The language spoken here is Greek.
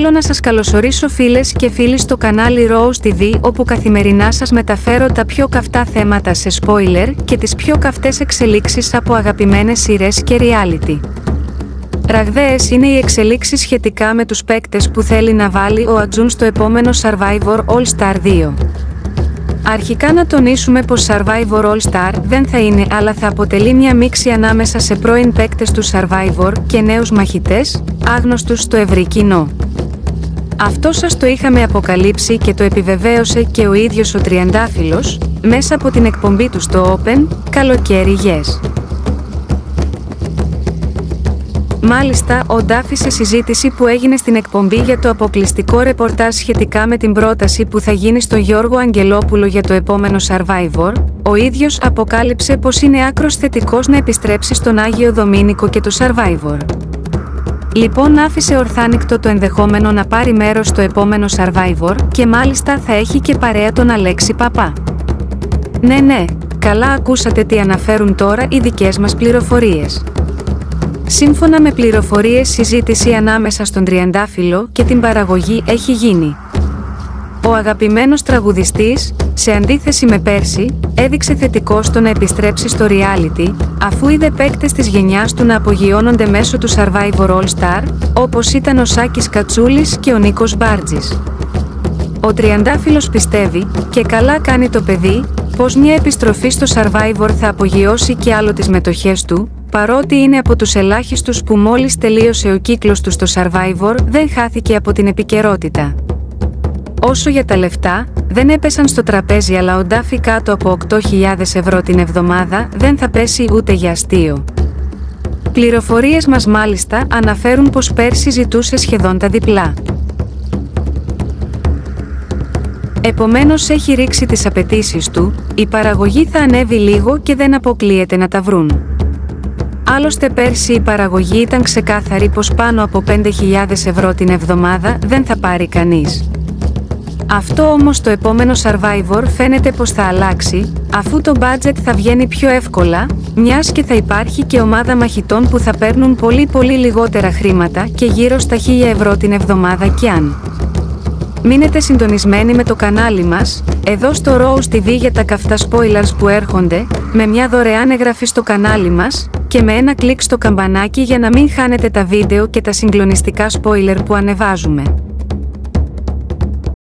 Θέλω να σας καλωσορίσω φίλες και φίλοι στο κανάλι Rose TV όπου καθημερινά σας μεταφέρω τα πιο καυτά θέματα σε spoiler και τις πιο καυτές εξελίξεις από αγαπημένες σειρές και reality. Ραγδαίες είναι οι εξελίξεις σχετικά με τους παίκτες που θέλει να βάλει ο Ατζούν στο επόμενο Survivor All Star 2. Αρχικά να τονίσουμε πως Survivor All Star δεν θα είναι αλλά θα αποτελεί μια μίξη ανάμεσα σε πρώην παίκτες του Survivor και νέους μαχητές, άγνωστους στο ευρύ κοινό. Αυτό σας το είχαμε αποκαλύψει και το επιβεβαίωσε και ο ίδιος ο Τριαντάφυλλος, μέσα από την εκπομπή του στο Open, καλοκαίρι Yes. Μάλιστα, ο Ντάφη σε συζήτηση που έγινε στην εκπομπή για το αποκλειστικό ρεπορτάζ σχετικά με την πρόταση που θα γίνει στο Γιώργο Αγγελόπουλο για το επόμενο Survivor, ο ίδιος αποκάλυψε πως είναι άκρος θετικός να επιστρέψει στον Άγιο Δομήνικο και το Survivor. Λοιπόν άφησε ορθάνικτο το ενδεχόμενο να πάρει μέρος στο επόμενο Survivor και μάλιστα θα έχει και παρέα τον Αλέξη Παπά. Ναι ναι, καλά ακούσατε τι αναφέρουν τώρα οι δικές μας πληροφορίες. Σύμφωνα με πληροφορίες συζήτηση ανάμεσα στον Τριαντάφυλλο και την παραγωγή έχει γίνει. Ο αγαπημένος τραγουδιστής, σε αντίθεση με πέρσι, έδειξε θετικό στο να επιστρέψει στο reality, αφού είδε παίκτες της γενιάς του να απογειώνονται μέσω του Survivor All Star, όπως ήταν ο Σάκης Κατσούλης και ο Νίκος Μπάρτζης. Ο Τριαντάφυλλος πιστεύει, και καλά κάνει το παιδί, πως μια επιστροφή στο Survivor θα απογειώσει και άλλο τις μετοχές του, παρότι είναι από τους ελάχιστους που μόλις τελείωσε ο κύκλος του στο Survivor δεν χάθηκε από την επικαιρότητα. Όσο για τα λεφτά, δεν έπεσαν στο τραπέζι αλλά ο Ντάφι κάτω από 8.000 ευρώ την εβδομάδα δεν θα πέσει ούτε για αστείο. Πληροφορίες μας μάλιστα αναφέρουν πως πέρσι ζητούσε σχεδόν τα διπλά. Επομένως έχει ρίξει τις απαιτήσεις του, η παραγωγή θα ανέβει λίγο και δεν αποκλείεται να τα βρουν. Άλλωστε πέρσι η παραγωγή ήταν ξεκάθαρη πως πάνω από 5.000 ευρώ την εβδομάδα δεν θα πάρει κανείς. Αυτό όμως το επόμενο Survivor φαίνεται πως θα αλλάξει, αφού το budget θα βγαίνει πιο εύκολα, μιας και θα υπάρχει και ομάδα μαχητών που θα παίρνουν πολύ πολύ λιγότερα χρήματα και γύρω στα 1000 ευρώ την εβδομάδα κι αν. Μείνετε συντονισμένοι με το κανάλι μας, εδώ στο Rose TV για τα καυτά spoilers που έρχονται, με μια δωρεάν εγγραφή στο κανάλι μας, και με ένα κλικ στο καμπανάκι για να μην χάνετε τα βίντεο και τα συγκλονιστικά spoiler που ανεβάζουμε.